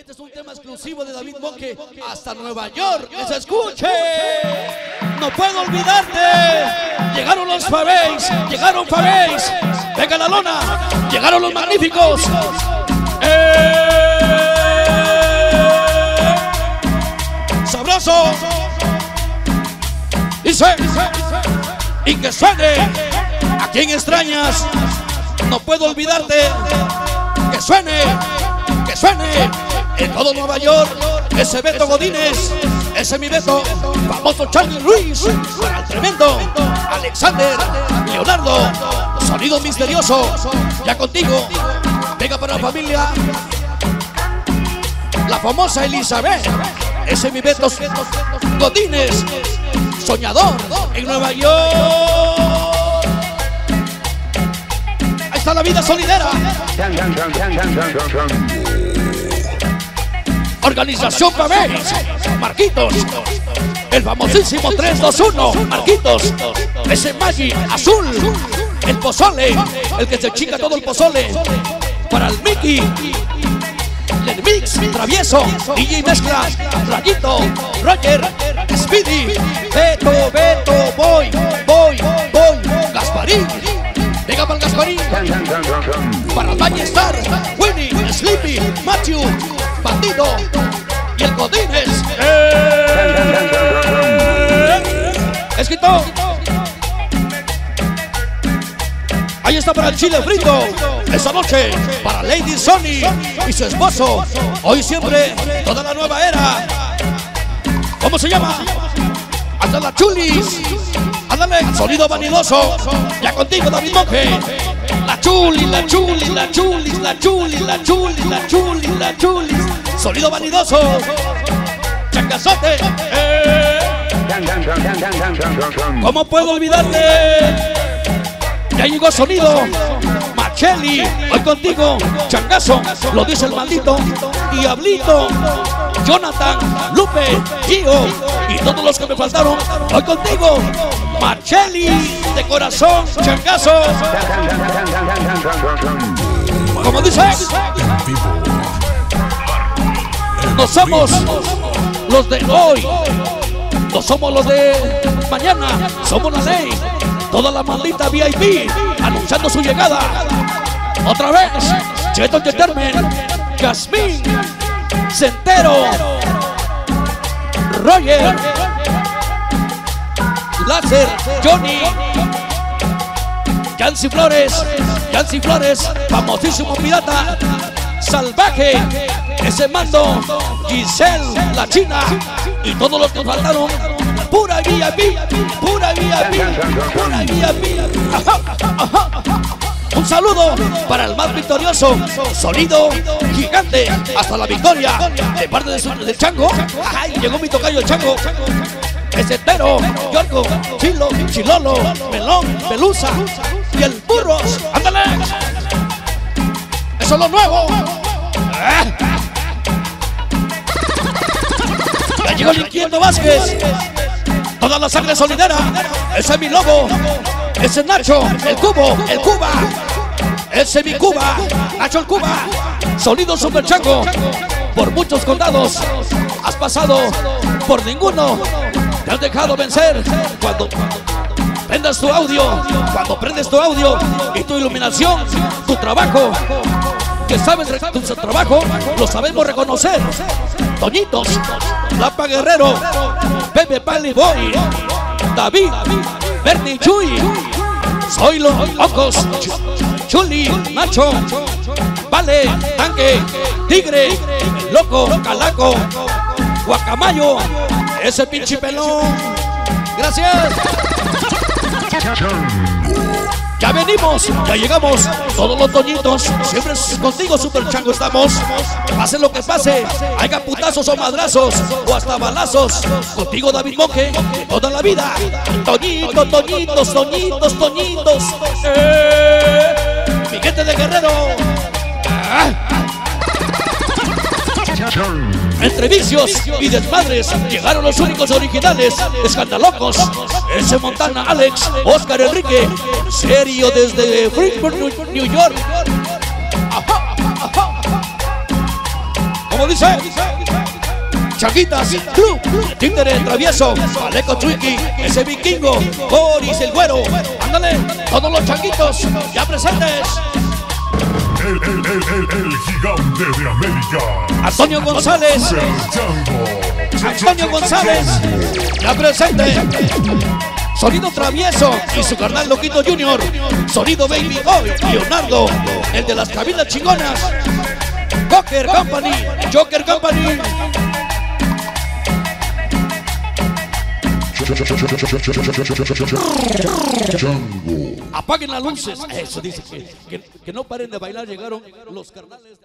Este es un tema exclusivo de David Monque hasta Nueva York. ¡Que se escuche! No puedo olvidarte. Llegaron los Fabeis, llegaron Fabeis. Venga la lona, llegaron los magníficos. ¡Eh! Sabroso. Dice, y que suene. ¿A quién extrañas? No puedo olvidarte. Que suene, que suene en todo Nueva York. Ese Beto Godínez, ese mi Beto, famoso Charlie Ruiz, para el tremendo Alexander, Leonardo, sonido misterioso, ya contigo, venga para la familia, la famosa Elizabeth, ese mi Beto Godínez, soñador en Nueva York. Ahí está la vida solidera. Organización Pabés, Marquitos, el famosísimo 321, Marquitos, ese Maggi azul, el pozole, el que se chica todo el pozole, para el Mickey, el Mix, Travieso, DJ Mezcla, Rayito, Roger, Speedy, Beto, Beto, Boy, Boy, Boy, Gasparín, venga para el Gasparín, para Ballestar, Sleepy, Matthew, Bandido y el Godínez. ¡Eh! Escrito. Ahí está para el chile frito. Esta noche para Lady Sony y su esposo. Hoy siempre toda la nueva era. ¿Cómo se llama? Hasta la chulis. Ándale, sonido vanidoso. Ya contigo, David Monge. La chuli, la chuli, la chuli, la chuli, la chuli, la chuli, la chuli. Sonido vanidoso. Changazote. Eh. ¿Cómo puedo olvidarte? Ya llegó sonido. Macheli, hoy contigo. Changazo, lo dice el maldito. Diablito. Jonathan, Lupe, Gio y todos los que me faltaron. Hoy contigo. Macheli, de corazón, changazo. Como dice, no somos los de hoy. No somos los de mañana. Somos la ley. Toda la maldita VIP anunciando su llegada. Otra vez, Cheto Entertainment, Jasmine, Centero, Roger, Láser, Johnny, Yancy Flores, Yancy Flores, famosísimo pirata, Salvaje, ese mando, Giselle, la China y todos los que faltaron. Pura VIP, pura VIP, pura ajá, ajá. Un saludo para el más victorioso, sonido gigante, hasta la victoria, de parte de del Chango. Ay, llegó mi tocayo Chango. Ese entero, Chilo, Chilolo, Melón, Pelusa y el Burros. ¡Ándale! Eso es lo nuevo. Ah. Ya llegó el Inquieto Vázquez. Toda la sangre solidera. Ese es mi lobo. Ese es Nacho, el cubo, el Cuba. Ese es mi Cuba. Nacho el Cuba. Sonido Super Chango. Por muchos condados has pasado. Por ninguno te has dejado vencer. Cuando prendas tu audio, cuando prendes tu audio y tu iluminación, tu trabajo, que sabes tu trabajo, lo sabemos reconocer. Toñitos, Lapa Guerrero, Pepe Pali Boy, David, Bernie Chuy, Zoilo, Ojos, Ch- Chuli, Nacho, Vale, Tanque, Tigre, Loco, Calaco, Guacamayo, ese pinche pelón. Gracias. Ya venimos, ya llegamos, todos los toñitos, siempre contigo Super Chango estamos. Pase lo que pase, haya putazos o madrazos, o hasta balazos, contigo David Monge, toda la vida. Toñito, toñitos, toñitos, toñitos. Eh, Entre vicios y desmadres llegaron los únicos originales, escandalocos. Ese Montana Alex, Oscar Enrique, serio desde Freeport, New- York. Como dice. Changuitas, Club, Títere Travieso, Aleco Chuiki, ese vikingo, Boris el Güero, ándale, todos los changuitos ya presentes. El, el, el, el, el gigante de América. Antonio González. Antonio González, ya presente. Sonido Travieso y su carnal Loquito Junior. Sonido Baby Boy, Leonardo, el de las cabinas chingonas. Joker Company, Joker Company. Apaguen las luces. Eso dice que, que, que no paren de bailar. Llegaron los carnales.